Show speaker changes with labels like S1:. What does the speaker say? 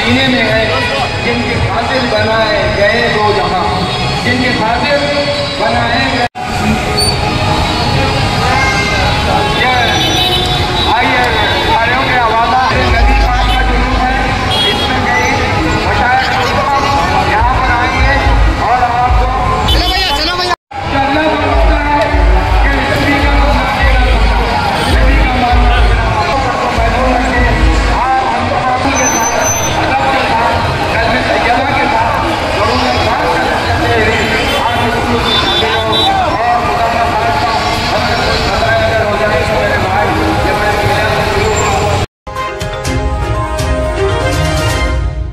S1: सीने में है जिनके खातिर बनाए गए दो जहाँ। जिनके खातिर